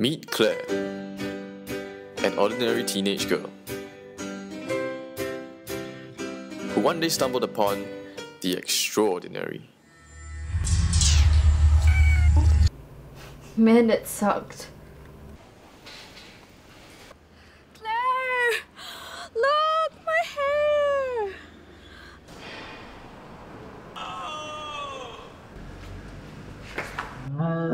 Meet Claire, an ordinary teenage girl who one day stumbled upon the extraordinary. Man, that sucked. Claire! Look, my hair! Claire!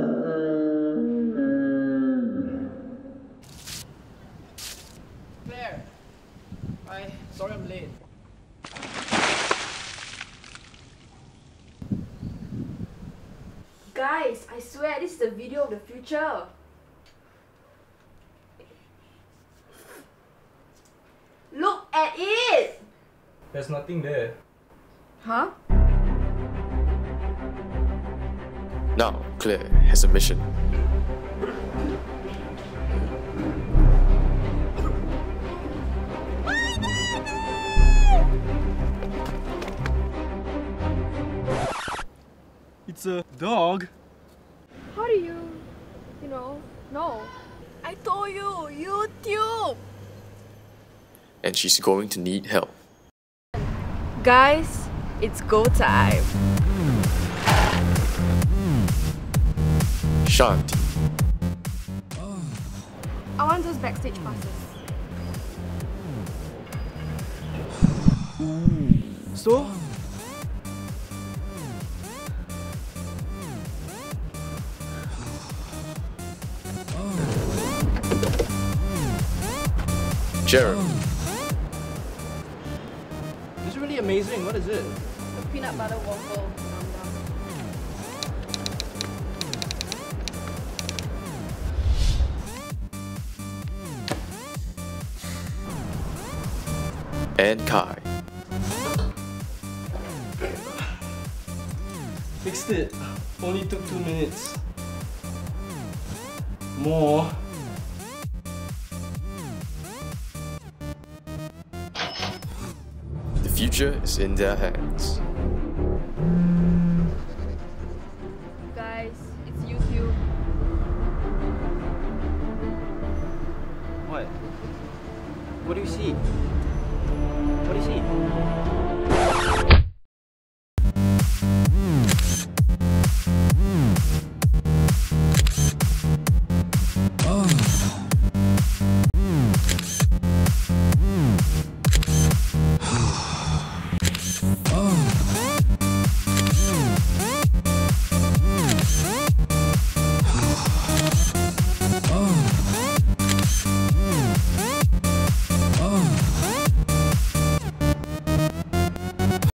Sorry Guys, I swear this is the video of the future. Look at it! There's nothing there. Huh? Now, Claire has a mission. It's a dog. How do you, you know, know? I told you, YouTube! and she's going to need help. Guys, it's go time. Shanti, I want those backstage passes. So? Jeremy, is really amazing. What is it? The peanut butter waffle. and Kai. Fixed it. Only took two minutes. More. future is in their hands. Guys, it's YouTube. What? What do you see? What do you see?